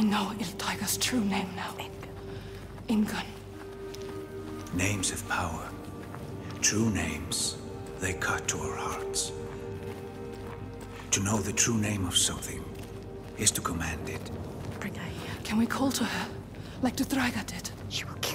I know Illtauga's true name now. Ingunn. Names have power. True names, they cut to our hearts. To know the true name of something is to command it. Bring her. Can we call to her, like Duthraga did? She will kill.